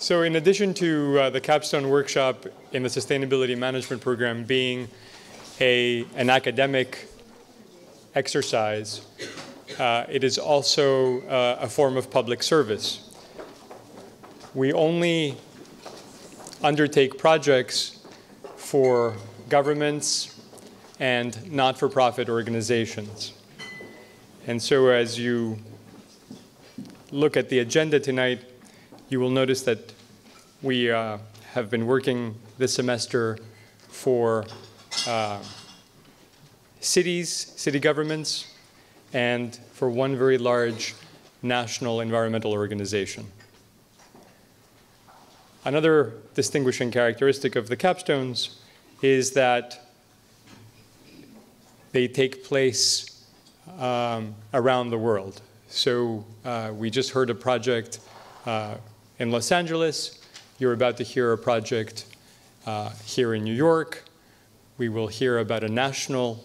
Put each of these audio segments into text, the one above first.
So, in addition to uh, the capstone workshop in the sustainability management program being a, an academic exercise, uh, it is also uh, a form of public service. We only undertake projects for governments and not for profit organizations. And so, as you look at the agenda tonight, you will notice that we uh, have been working this semester for uh, cities, city governments, and for one very large national environmental organization. Another distinguishing characteristic of the capstones is that they take place um, around the world. So uh, we just heard a project uh, in Los Angeles. You're about to hear a project uh, here in New York. We will hear about a national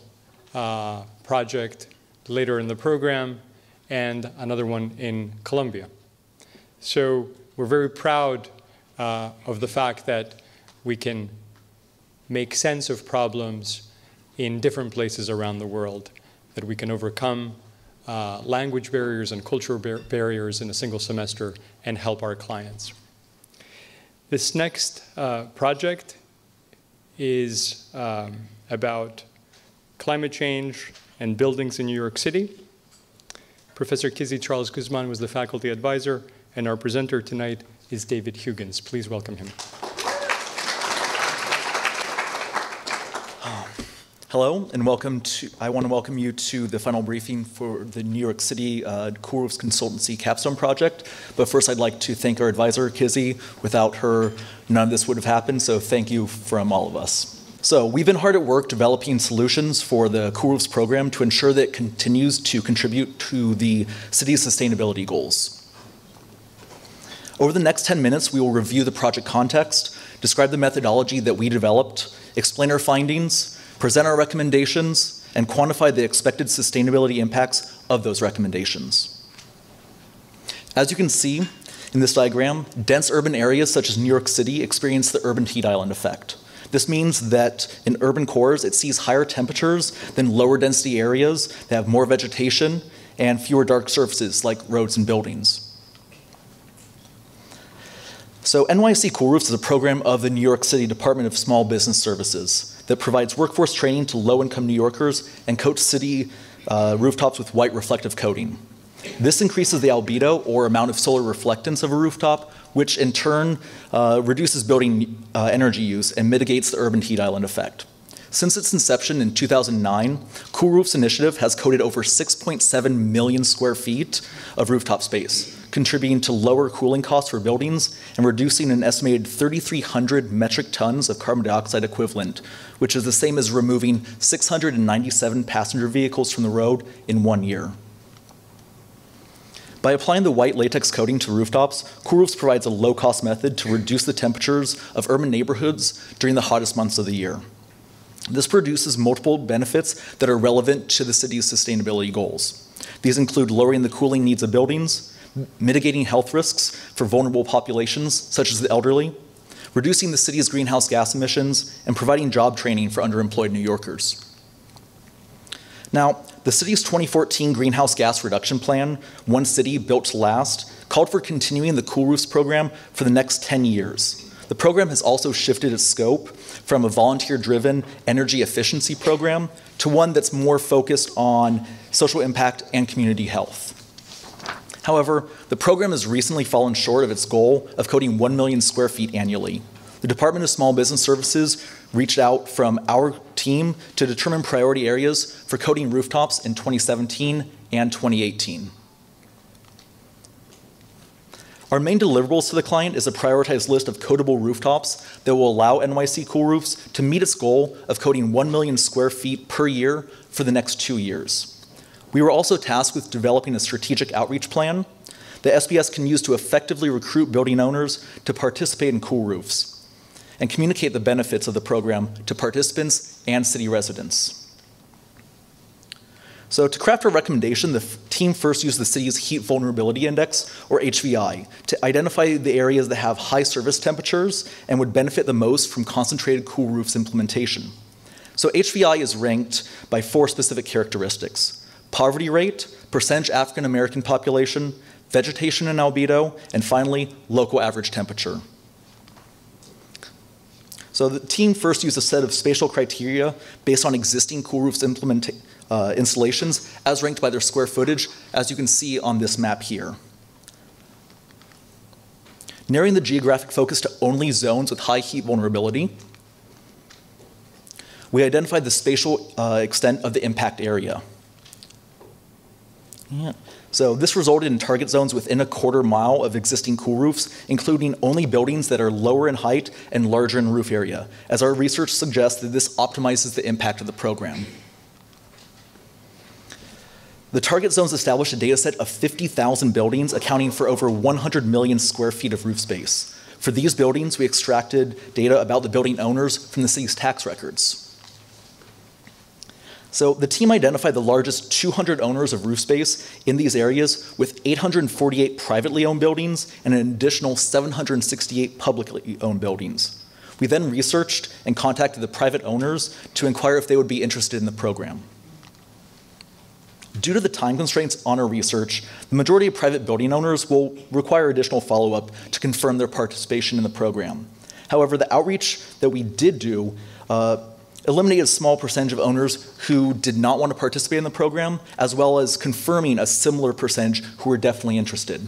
uh, project later in the program and another one in Colombia. So we're very proud uh, of the fact that we can make sense of problems in different places around the world, that we can overcome uh, language barriers and cultural bar barriers in a single semester and help our clients. This next uh, project is um, about climate change and buildings in New York City. Professor Kizzy Charles Guzman was the faculty advisor, and our presenter tonight is David Hugens. Please welcome him. Hello, and welcome to, I want to welcome you to the final briefing for the New York City uh, Consultancy Capstone Project. But first, I'd like to thank our advisor, Kizzy. Without her, none of this would have happened, so thank you from all of us. So we've been hard at work developing solutions for the Cool program to ensure that it continues to contribute to the city's sustainability goals. Over the next 10 minutes, we will review the project context, describe the methodology that we developed, explain our findings, present our recommendations, and quantify the expected sustainability impacts of those recommendations. As you can see in this diagram, dense urban areas such as New York City experience the urban heat island effect. This means that in urban cores, it sees higher temperatures than lower density areas that have more vegetation and fewer dark surfaces like roads and buildings. So NYC Cool Roofs is a program of the New York City Department of Small Business Services that provides workforce training to low-income New Yorkers and coats city uh, rooftops with white reflective coating. This increases the albedo or amount of solar reflectance of a rooftop, which in turn uh, reduces building uh, energy use and mitigates the urban heat island effect. Since its inception in 2009, Cool Roofs Initiative has coated over 6.7 million square feet of rooftop space, contributing to lower cooling costs for buildings and reducing an estimated 3,300 metric tons of carbon dioxide equivalent, which is the same as removing 697 passenger vehicles from the road in one year. By applying the white latex coating to rooftops, Cool Roofs provides a low-cost method to reduce the temperatures of urban neighborhoods during the hottest months of the year. This produces multiple benefits that are relevant to the city's sustainability goals. These include lowering the cooling needs of buildings, mitigating health risks for vulnerable populations, such as the elderly, reducing the city's greenhouse gas emissions, and providing job training for underemployed New Yorkers. Now, the city's 2014 greenhouse gas reduction plan, One City Built to Last, called for continuing the Cool Roofs program for the next 10 years. The program has also shifted its scope from a volunteer driven energy efficiency program to one that's more focused on social impact and community health. However, the program has recently fallen short of its goal of coating 1 million square feet annually. The Department of Small Business Services reached out from our team to determine priority areas for coating rooftops in 2017 and 2018. Our main deliverables to the client is a prioritized list of coatable rooftops that will allow NYC Cool Roofs to meet its goal of coating 1 million square feet per year for the next two years. We were also tasked with developing a strategic outreach plan that SBS can use to effectively recruit building owners to participate in Cool Roofs and communicate the benefits of the program to participants and city residents. So to craft a recommendation, the team first used the city's Heat Vulnerability Index, or HVI, to identify the areas that have high service temperatures and would benefit the most from concentrated cool roofs implementation. So HVI is ranked by four specific characteristics poverty rate, percentage African American population, vegetation and albedo, and finally, local average temperature. So the team first used a set of spatial criteria based on existing cool roofs uh, installations as ranked by their square footage, as you can see on this map here. Narrowing the geographic focus to only zones with high heat vulnerability, we identified the spatial uh, extent of the impact area. So this resulted in target zones within a quarter mile of existing cool roofs, including only buildings that are lower in height and larger in roof area, as our research suggests that this optimizes the impact of the program. The target zones established a data set of 50,000 buildings, accounting for over 100 million square feet of roof space. For these buildings, we extracted data about the building owners from the city's tax records. So the team identified the largest 200 owners of roof space in these areas with 848 privately owned buildings and an additional 768 publicly owned buildings. We then researched and contacted the private owners to inquire if they would be interested in the program. Due to the time constraints on our research, the majority of private building owners will require additional follow up to confirm their participation in the program. However, the outreach that we did do uh, eliminated a small percentage of owners who did not want to participate in the program, as well as confirming a similar percentage who were definitely interested.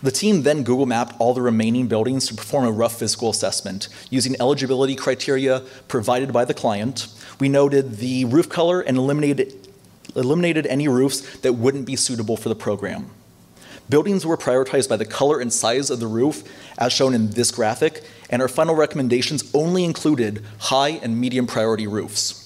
The team then Google mapped all the remaining buildings to perform a rough physical assessment using eligibility criteria provided by the client. We noted the roof color and eliminated, eliminated any roofs that wouldn't be suitable for the program. Buildings were prioritized by the color and size of the roof, as shown in this graphic, and our final recommendations only included high and medium priority roofs.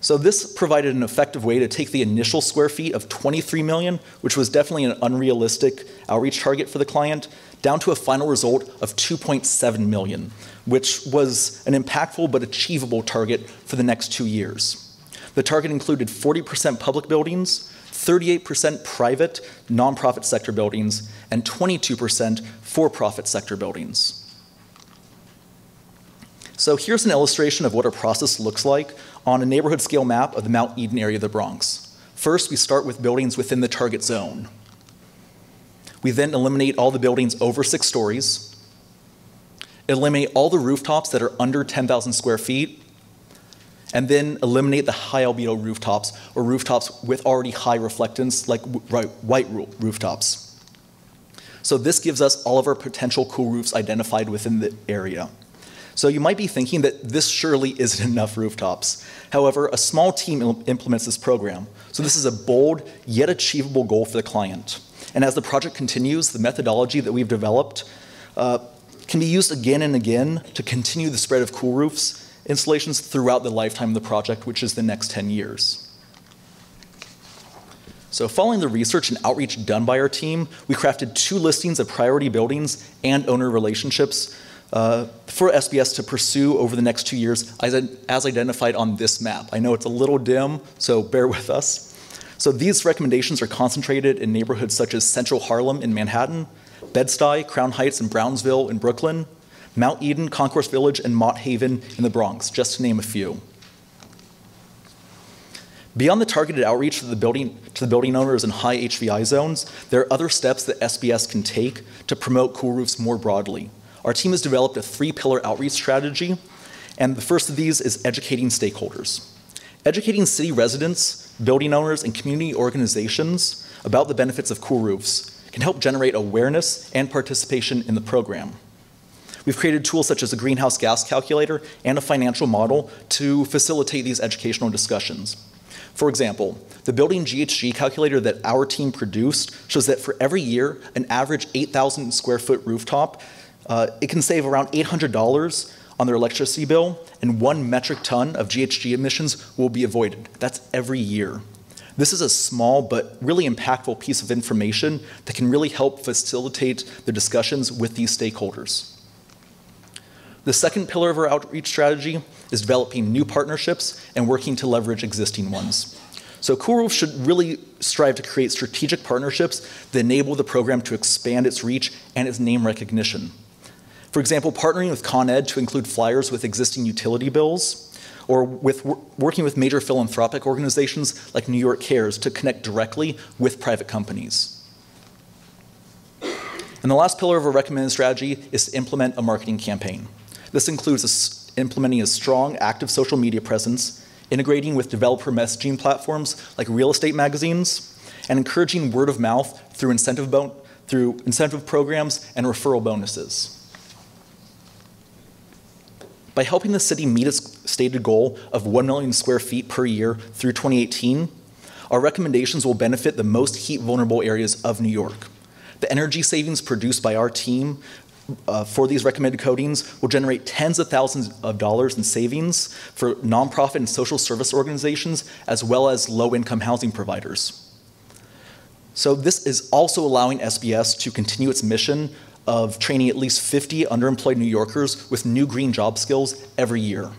So this provided an effective way to take the initial square feet of 23 million, which was definitely an unrealistic outreach target for the client, down to a final result of 2.7 million, which was an impactful but achievable target for the next two years. The target included 40% public buildings, 38% private, nonprofit sector buildings, and 22% for profit sector buildings. So here's an illustration of what our process looks like on a neighborhood scale map of the Mount Eden area of the Bronx. First, we start with buildings within the target zone. We then eliminate all the buildings over six stories, eliminate all the rooftops that are under 10,000 square feet, and then eliminate the high albedo rooftops or rooftops with already high reflectance, like white rooftops. So this gives us all of our potential cool roofs identified within the area. So you might be thinking that this surely isn't enough rooftops. However, a small team implements this program. So this is a bold yet achievable goal for the client. And as the project continues, the methodology that we've developed uh, can be used again and again to continue the spread of cool roofs installations throughout the lifetime of the project, which is the next 10 years. So following the research and outreach done by our team, we crafted two listings of priority buildings and owner relationships uh, for SBS to pursue over the next two years as, as identified on this map. I know it's a little dim, so bear with us. So these recommendations are concentrated in neighborhoods such as Central Harlem in Manhattan, Bed-Stuy, Crown Heights, and Brownsville in Brooklyn, Mount Eden, Concourse Village, and Mott Haven in the Bronx, just to name a few. Beyond the targeted outreach to the, building, to the building owners in high HVI zones, there are other steps that SBS can take to promote cool roofs more broadly. Our team has developed a three pillar outreach strategy, and the first of these is educating stakeholders. Educating city residents, building owners, and community organizations about the benefits of cool roofs can help generate awareness and participation in the program. We've created tools such as a greenhouse gas calculator and a financial model to facilitate these educational discussions. For example, the building GHG calculator that our team produced shows that for every year, an average 8,000 square foot rooftop, uh, it can save around $800 on their electricity bill, and one metric ton of GHG emissions will be avoided. That's every year. This is a small but really impactful piece of information that can really help facilitate the discussions with these stakeholders. The second pillar of our outreach strategy is developing new partnerships and working to leverage existing ones. So Cool Roof should really strive to create strategic partnerships that enable the program to expand its reach and its name recognition. For example, partnering with Con Ed to include flyers with existing utility bills, or with working with major philanthropic organizations like New York Cares to connect directly with private companies. And the last pillar of our recommended strategy is to implement a marketing campaign. This includes implementing a strong, active social media presence, integrating with developer messaging platforms like real estate magazines, and encouraging word of mouth through incentive, through incentive programs and referral bonuses. By helping the city meet its stated goal of 1 million square feet per year through 2018, our recommendations will benefit the most heat vulnerable areas of New York. The energy savings produced by our team uh, for these recommended coatings will generate tens of thousands of dollars in savings for nonprofit and social service organizations, as well as low income housing providers. So, this is also allowing SBS to continue its mission of training at least 50 underemployed New Yorkers with new green job skills every year.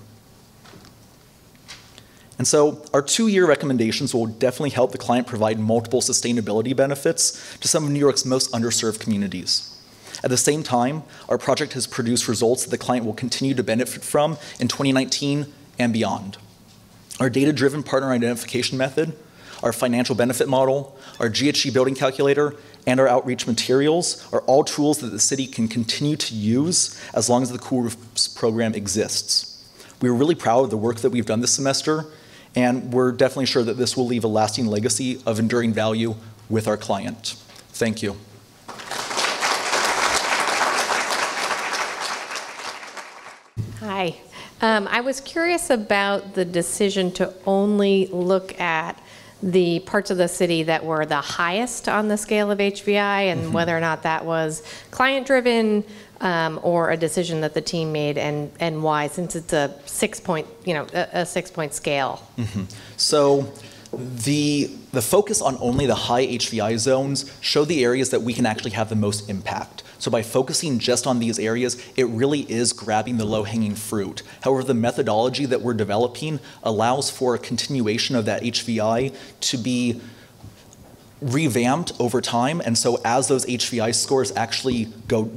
And so our two-year recommendations will definitely help the client provide multiple sustainability benefits to some of New York's most underserved communities. At the same time, our project has produced results that the client will continue to benefit from in 2019 and beyond. Our data-driven partner identification method, our financial benefit model, our GHG building calculator, and our outreach materials are all tools that the city can continue to use as long as the Cool Roofs program exists. We are really proud of the work that we've done this semester, and we're definitely sure that this will leave a lasting legacy of enduring value with our client. Thank you. Um, I was curious about the decision to only look at the parts of the city that were the highest on the scale of HVI and mm-hmm. whether or not that was client driven um, or a decision that the team made and, and why, since it's a six point, you know, a, a six point scale. Mm-hmm. So the, the focus on only the high HVI zones show the areas that we can actually have the most impact. So by focusing just on these areas, it really is grabbing the low-hanging fruit. However, the methodology that we're developing allows for a continuation of that HVI to be revamped over time. And so as those HVI scores actually go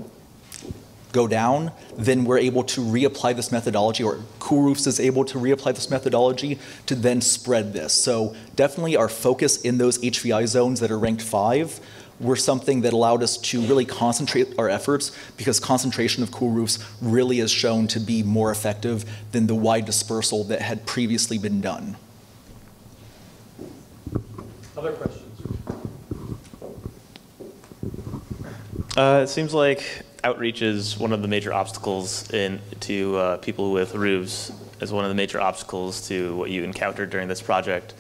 go down, then we're able to reapply this methodology, or Cool Roofs is able to reapply this methodology to then spread this. So definitely our focus in those HVI zones that are ranked five were something that allowed us to really concentrate our efforts because concentration of cool roofs really is shown to be more effective than the wide dispersal that had previously been done. Other questions? Uh, it seems like outreach is one of the major obstacles in to uh, people with roofs as one of the major obstacles to what you encountered during this project.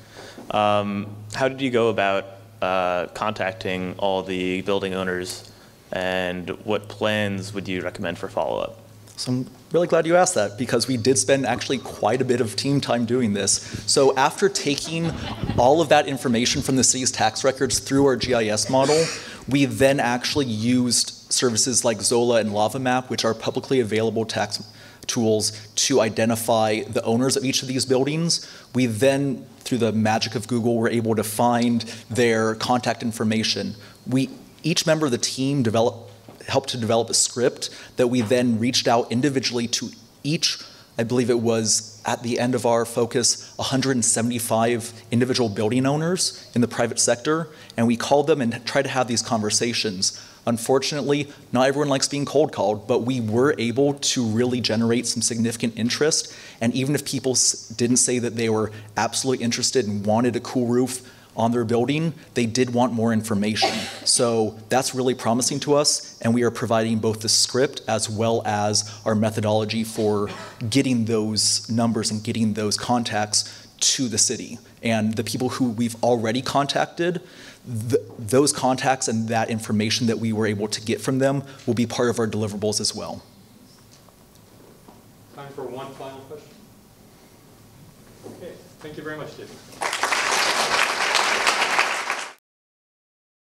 Um, how did you go about uh, contacting all the building owners, and what plans would you recommend for follow-up? So I'm really glad you asked that because we did spend actually quite a bit of team time doing this. So after taking all of that information from the city's tax records through our GIS model, we then actually used services like Zola and LavaMap, which are publicly available tax tools to identify the owners of each of these buildings. We then, through the magic of Google, we were able to find their contact information. We, each member of the team develop, helped to develop a script that we then reached out individually to each I believe it was at the end of our focus 175 individual building owners in the private sector, and we called them and tried to have these conversations. Unfortunately, not everyone likes being cold called, but we were able to really generate some significant interest. And even if people didn't say that they were absolutely interested and wanted a cool roof on their building, they did want more information. So that's really promising to us, and we are providing both the script as well as our methodology for getting those numbers and getting those contacts to the city. And the people who we've already contacted, th those contacts and that information that we were able to get from them will be part of our deliverables as well. Time for one final question. Okay, thank you very much, David.